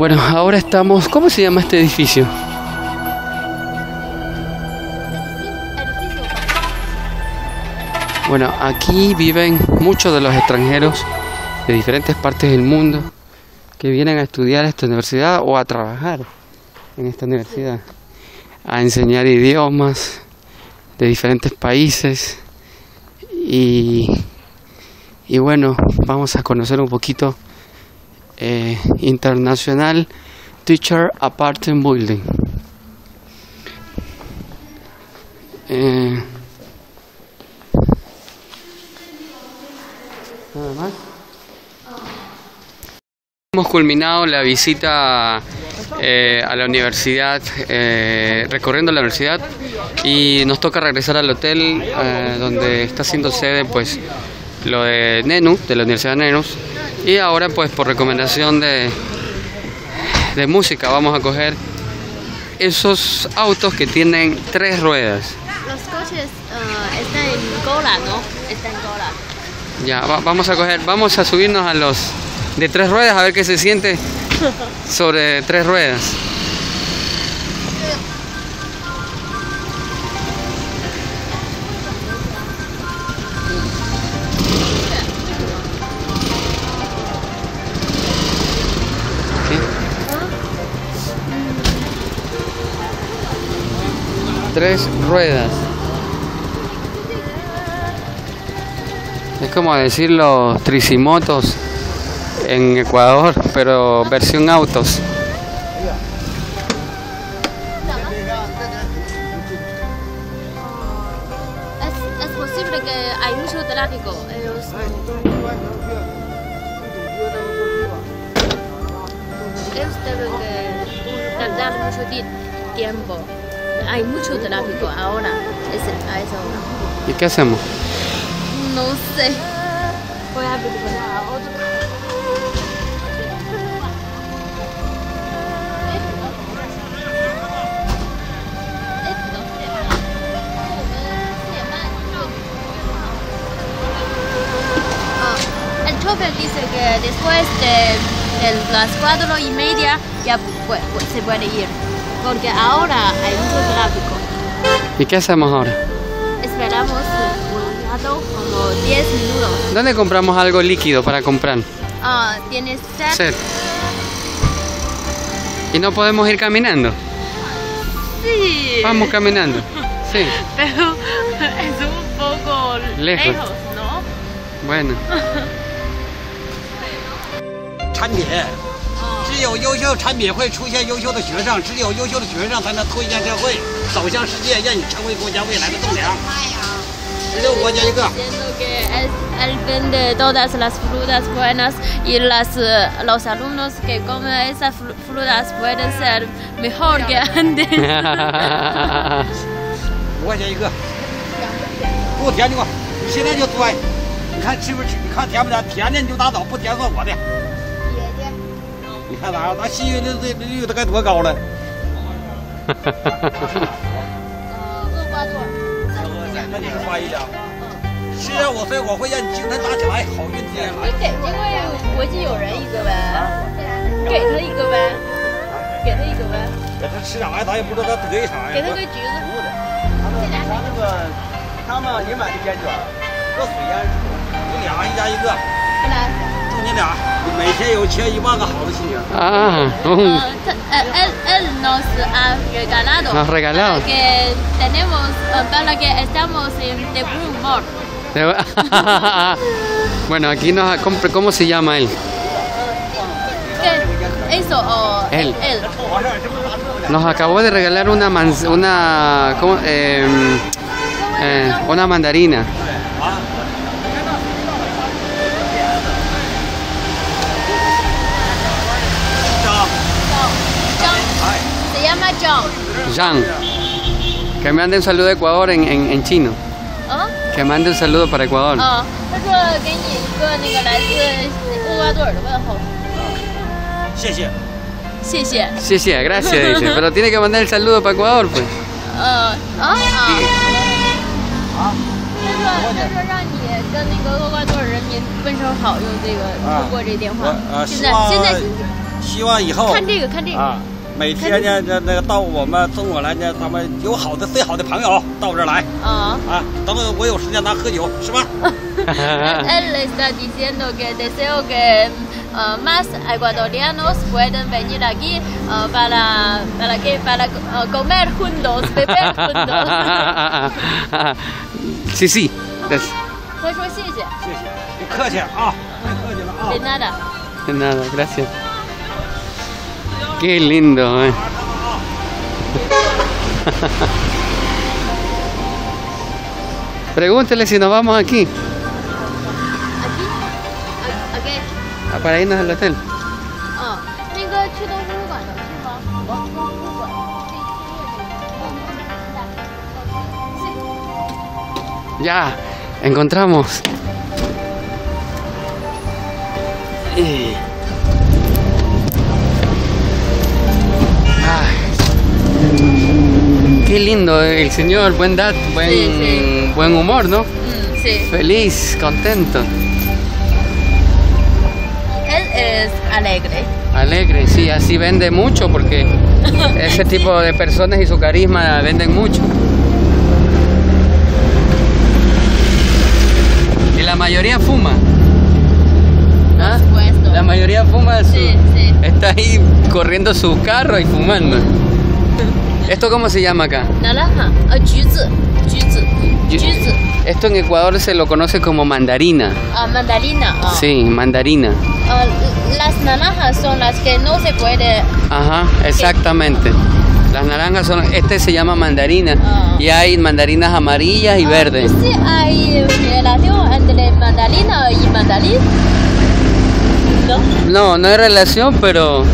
Bueno, ahora estamos. ¿Cómo se llama este edificio? Bueno, aquí viven muchos de los extranjeros de diferentes partes del mundo que vienen a estudiar esta universidad o a trabajar en esta universidad, a enseñar idiomas de diferentes países y, y bueno, vamos a conocer un poquito eh, International Teacher Apartment Building. Eh, Nada más. Hemos culminado la visita eh, a la universidad, eh, recorriendo la universidad y nos toca regresar al hotel eh, donde está siendo sede pues lo de NENU, de la Universidad de Nenus y ahora pues por recomendación de, de música vamos a coger esos autos que tienen tres ruedas. Los coches eh, están en cola, ¿no? Están en cola. Ya, va- vamos a coger, vamos a subirnos a los de tres ruedas a ver qué se siente sobre tres ruedas. Tres ruedas. Es como decir los tricimotos en Ecuador, pero versión autos. Es, es posible que hay mucho tráfico. Ellos, ellos deben de tardar mucho ti- tiempo. Hay mucho tráfico ahora, es a esa hora. ¿Y qué hacemos? No sé. Voy a preguntar a otro. Ah, El chofer dice que después de, de las cuatro y media ya se puede ir, porque ahora hay mucho tráfico. ¿Y qué hacemos ahora? Esperamos un rato, como 10 minutos. ¿Dónde compramos algo líquido para comprar? Ah, ¿Tienes sed? Sed. ¿Y no podemos ir caminando? Sí. Vamos caminando. Sí, Pero es un poco Lejos. lejos, ¿no? bueno. 有优秀产品会出现优秀的学生，只有优秀的学生才能推进社会，走向世界，让你成为国家未来的栋梁。只有国家一个。五块钱一个，不甜的话，你现在就拽，你看吃不吃？你看甜不甜？甜的你就拿走，不甜算我的。看咋样？咱幸运的这率都该多高了？哈哈哈哈哈！嗯，二百多那你是发一张。十五岁我会让你精神大起来，好运接来。给这位国际友人一个呗，给他一个呗，给他一个呗，给他吃啥呀？咱也不知道他得意啥呀。给他个橘子。他那个，他们也买的烟卷，搁水烟你俩一家一个，来。祝你俩每天有千一万个好的心情。 ah, un- Ah, t- eh, él, él nos ha regalado, Nos ha regalado. para que tenemos eh, para que estamos en de buen humor. bueno, aquí nos compre. ¿Cómo se llama él? ¿Qué? Eso o Él. él. Nos acabó de regalar una manz- una ¿cómo? Em, eh, una mandarina. Jean. Que me mande un saludo a Ecuador en, en, en chino. ¿Ah? Que mande un saludo para Ecuador. Ah, Sí, sí. Gracias, dice. Pero tiene que mandar el saludo para Ecuador, pues. ah, ah. Sí. 每天呢，那那个到我们中国来呢，咱们有好的最好的朋友到我这儿来啊。啊，等我有时间咱喝酒，是吧？Él está diciendo que deseo que uh, más ecuatorianos puedan venir aquí uh, para, para, que, para uh, comer juntos, beber juntos. sí, sí. des- 他说谢谢，谢谢，别客气啊，别客气了啊 de。nada。De nada, gracias. Qué lindo, eh. Pregúntele si nos vamos aquí. ¿Aquí? ¿A, qué? Ah, para irnos al hotel. Ah, ya, encontramos. Eh. Qué lindo el señor, buen dat, buen, Sí, sí. buen humor, ¿no? Mm, sí. Feliz, contento, Él es alegre. alegre, sí, así vende mucho porque ese tipo de personas y su carisma venden mucho. Y la mayoría fuma. ¿Ah? Por supuesto. La mayoría fuma su- sí. Está ahí corriendo su carro y fumando. ¿Esto cómo se llama acá? Naranja. Ah, esto en Ecuador se lo conoce como mandarina. Ah, mandarina. Ah. Sí, mandarina. Ah, las naranjas son las que no se puede... Ajá, exactamente. Las naranjas son, este se llama mandarina ah. y hay mandarinas amarillas y verdes. Sí, hay relación entre mandarina y mandarín. No, no hay relación, pero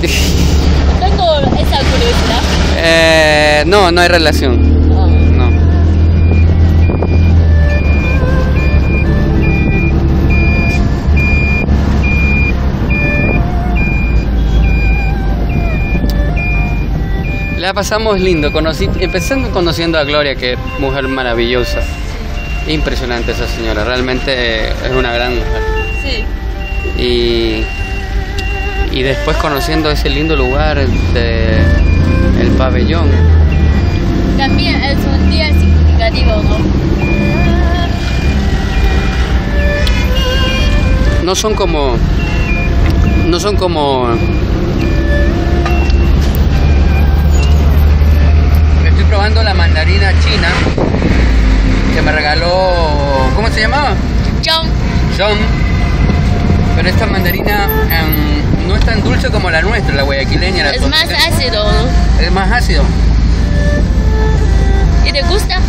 eh, no, no hay relación. No. La pasamos lindo, conocí, empezando conociendo a Gloria, que es mujer maravillosa. Impresionante esa señora, realmente eh, es una gran mujer. Sí. Y, y después conociendo ese lindo lugar de el pabellón. También es un día significativo, ¿no? no son como no son como estoy probando la mandarina china que me regaló ¿cómo se llamaba? Zhang, John pero esta mandarina em, no es tan dulce como la nuestra la guayaquileña la es más ácido, ¿no? Es más ácido. ¿Y te gusta?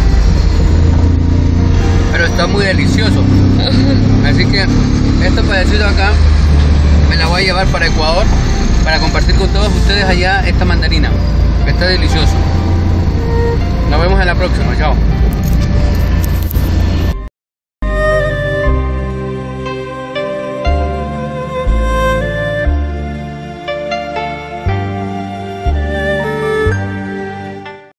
pero está muy delicioso. Así que esto pedacito acá me la voy a llevar para Ecuador para compartir con todos ustedes allá esta mandarina que está delicioso. Nos vemos en la próxima chao